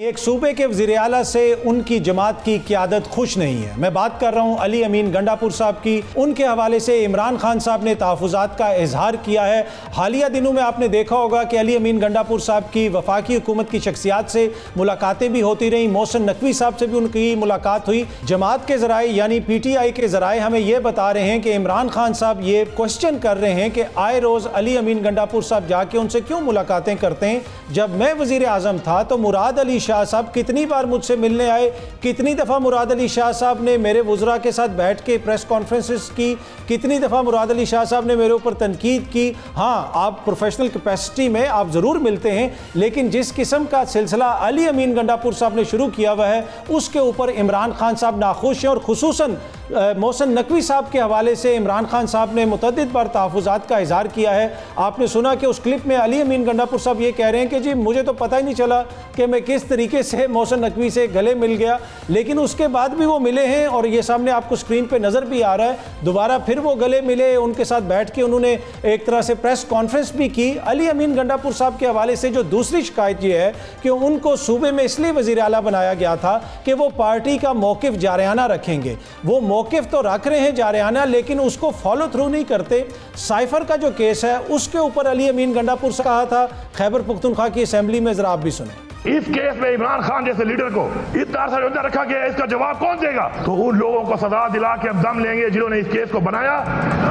एक सूबे के वज़ीर अला से उनकी जमात की क्यादत खुश नहीं है। मैं बात कर रहा हूँ अली अमीन गंडापुर साहब की। उनके हवाले से इमरान खान साहब ने तहफ़ात का इजहार किया है। हालिया दिनों में आपने देखा होगा कि अली अमीन गंडापुर साहब की वफाकी हुकूमत की शख्सियात से मुलाकातें भी होती रहीं। मोहसन नकवी साहब से भी उनकी मुलाकात हुई। जमात के ज़राए, यानी पी टी आई के ज़राए हमें यह बता रहे हैं कि इमरान खान साहब ये क्वेश्चन कर रहे हैं कि आए रोज़ अली अमीन गंडापुर साहब जाके उनसे क्यों मुलाकातें करते हैं? जब मैं वज़ीर अजम था तो मुराद अली शाह साहब कितनी बार मुझसे मिलने आए, कितनी दफ़ा मुराद अली शाह साहब ने मेरे वज़रा के साथ बैठ के प्रेस कॉन्फ्रेंसेस की, कितनी दफ़ा मुराद अली शाह साहब ने मेरे ऊपर तनकीद की। हाँ आप प्रोफेशनल कैपेसिटी में आप ज़रूर मिलते हैं, लेकिन जिस किस्म का सिलसिला अली अमीन गंडापुर साहब ने शुरू किया हुआ है, उसके ऊपर इमरान खान साहब नाखुश हैं और खसूस मोहसन नकवी साहब के हवाले से इमरान खान साहब ने मुतद बार तहफ़ात का इजहार किया है। आपने सुना कि उस क्लिप में अली अमीन गंडापुर साहब ये कह रहे हैं कि जी, मुझे तो पता ही नहीं चला कि मैं किस तरीके से मोहसन नकवी से गले मिल गया, लेकिन उसके बाद भी वो मिले हैं और ये सामने आपको स्क्रीन पर नज़र भी आ रहा है। दोबारा फिर वो गले मिले, उनके साथ बैठ के उन्होंने एक तरह से प्रेस कॉन्फ्रेंस भी की। अली अमीन गंडापुर साहब के हवाले से जो दूसरी शिकायत ये है कि उनको सूबे में इसलिए वजी अला बनाया गया था कि वो पार्टी का मौकफ जारियाना रखेंगे। वो मौकफ तो रख रहे हैं जारियाना, लेकिन उसको फॉलो थ्रू नहीं करते। साइफर का जो केस है, उसके ऊपर अली अमीन गंडापुर से कहा था। खैबर पुख्तनख्वा की असम्बली में जरा आप भी सुने। इस केस में इमरान खान जैसे लीडर को इतना सा रखा गया इसका जवाब कौन देगा? तो उन लोगों को सजा दिला के अब दम लेंगे जिन्होंने इस केस को बनाया,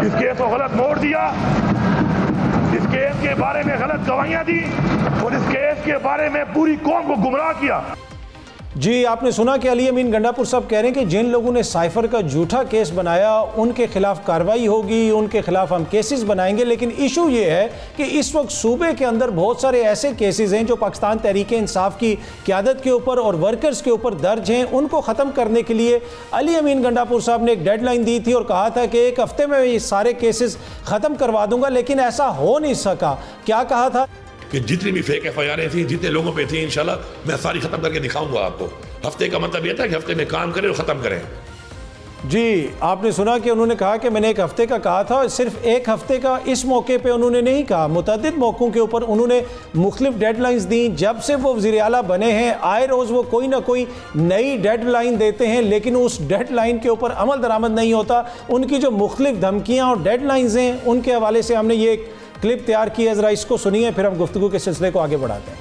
इस केस को गलत मोड़ दिया, इस केस के बारे में गलत गवाहियाँ दी और इस केस के बारे में पूरी कौम को गुमराह किया। जी, आपने सुना कि अली अमीन गंडापुर साहब कह रहे हैं कि जिन लोगों ने साइफर का झूठा केस बनाया, उनके खिलाफ कार्रवाई होगी, उनके खिलाफ हम केसेस बनाएँगे, लेकिन इशू ये है कि इस वक्त सूबे के अंदर बहुत सारे ऐसे केसेस हैं जो पाकिस्तान तहरीक इंसाफ की क्यादत के ऊपर और वर्कर्स के ऊपर दर्ज हैं, उनको ख़त्म करने के लिए अली अमीन गंडापुर साहब ने एक डेडलाइन दी थी और कहा था कि एक हफ़्ते में ये सारे केसेस ख़त्म करवा दूँगा, लेकिन ऐसा हो नहीं सका। क्या कहा था? कि जितनी भी फेक एफ़ आई आर थी, जितने लोगों पे थी, इंशाल्लाह, मैं सारी ख़त्म करके दिखाऊँगा आपको। हफ़्ते का मतलब यह था कि हफ़्ते में काम करें और ख़त्म करें। जी, आपने सुना कि उन्होंने कहा कि मैंने एक हफ़्ते का कहा था सिर्फ़ एक हफ़्ते का इस मौके पे उन्होंने नहीं कहा। मुतद मौक़ों के ऊपर उन्होंने मुख्तलिफ़ डेडलाइंस दी। जब से वो वजी अला बने हैं, आए रोज़ वो कोई ना कोई नई डेडलाइन देते हैं, लेकिन उस डेडलाइन के ऊपर अमल दरामद नहीं होता। उनकी जो मुख्तफ धमकियाँ और डेडलाइंस हैं, उनके हवाले से हमने ये क्लिप तैयार की है ज़रा इसको सुनिए फिर हम गुफ्तु के सिलसिले को आगे बढ़ाते हैं।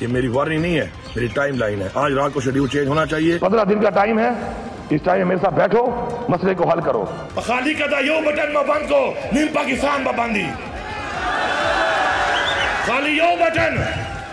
ये मेरी वार्निंग नहीं है मेरी टाइम लाइन है। आज रात को शेड्यूल चेंज होना चाहिए। पंद्रह दिन का टाइम है। इस टाइम मेरे साथ बैठो मसले को हल करो। खाली कदा यो बटन में बंद को नीम पाकिस्तान में बंदी खाली यो बटन।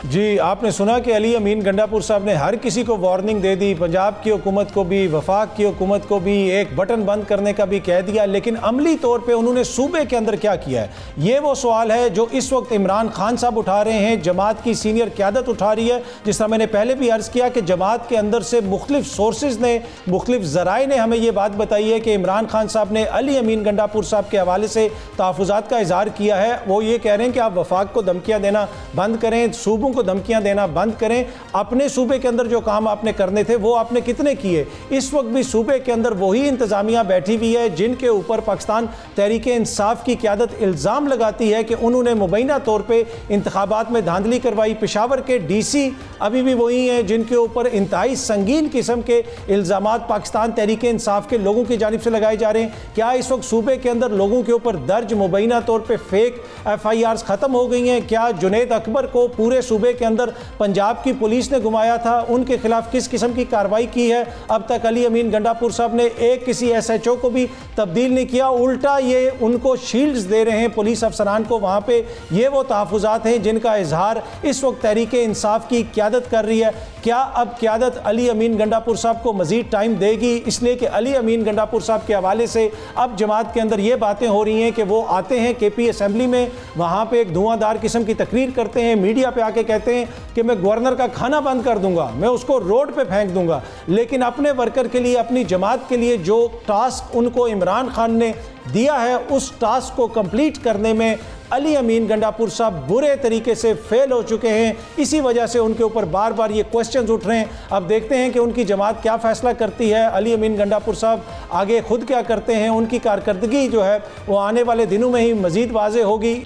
जी, आपने सुना कि अली अमीन गंडापुर साहब ने हर किसी को वार्निंग दे दी। पंजाब की हुकूमत को भी, वफाक की हुकूमत को भी, एक बटन बंद करने का भी कह दिया। लेकिन अमली तौर पे उन्होंने सूबे के अंदर क्या किया है? ये वो सवाल है जो इस वक्त इमरान खान साहब उठा रहे हैं। जमात की सीनियर क्यादत उठा रही है। जिस तरह मैंने पहले भी अर्ज़ किया कि जमात के अंदर से मुख्तफ सोर्सेज ने, मुख्तलिफ़ ज़राए ने हमें ये बात बताई है कि इमरान खान साहब ने अली अमीन गंडापुर साहब के हवाले से तहफ़ात का इजहार किया है। वो ये कह रहे हैं कि आप वफाक को धमकियाँ देना बंद करें, सूबों को धमकियाँ देना बंद करें। अपने सूबे के अंदर जो काम आपने करने थे, वो आपने कितने किए? इस वक्त भी सूबे के अंदर वही इंतजामिया बैठी हुई है, जिनके ऊपर पाकिस्तान तहरीक इंसाफ की क्यादत इल्ज़ाम लगाती है कि उन्होंने मुबैना तौर पर इंतबात में धांधली करवाई। पिशावर के डी सी अभी भी वही हैं, जिनके ऊपर इंतहाई संगीन किस्म के इल्ज़ाम पाकिस्तान तहरीक इंसाफ के लोगों की जानब से लगाए जा रहे हैं। क्या इस वक्त सूबे के अंदर लोगों के ऊपर दर्ज मुबैना तौर पर फेक एफ़ आई आर ख़त्म हो गई हैं? क्या जुनेद अकबर को पूरे सूबे के अंदर पंजाब की पुलिस ने घुमाया था। उनके खिलाफ किस किस्म की कार्रवाई की है? अब तक अली अमीन गंडापुर साहब ने एक किसी एसएचओ को भी तब्दील नहीं किया। उल्टा ये उनको शील्ड्स दे रहे हैं पुलिस अफसरान को। वहाँ पे ये वो तहफात हैं जिनका इजहार इस वक्त तहरीक इंसाफ की क्यादत कर रही है। क्या अब क्यादत अली अमीन गंडापुर साहब को मजीद टाइम देगी? इसलिए कि अली अमीन गंडापुर साहब के हवाले से अब जमात के अंदर ये बातें हो रही हैं कि वो आते हैं के पी असम्बली में। वहाँ पर एक धुआंधार किस्म की तकरीर करते हैं। मीडिया पर आके कहते हैं कि मैं गवर्नर का खाना बंद कर दूँगा, मैं उसको रोड पे फेंक दूँगा। लेकिन अपने वर्कर के लिए, अपनी जमात के लिए जो टास्क उनको इमरान खान ने दिया है, उस टास्क को कंप्लीट करने में अली अमीन गंडापुर साहब बुरे तरीके से फेल हो चुके हैं। इसी वजह से उनके ऊपर बार बार ये क्वेश्चंस उठ रहे हैं। अब देखते हैं कि उनकी जमात क्या फ़ैसला करती है। अली अमीन गंडापुर साहब आगे खुद क्या करते हैं, उनकी कारकर्दगी जो है, वो आने वाले दिनों में ही मज़ीद वाज होगी।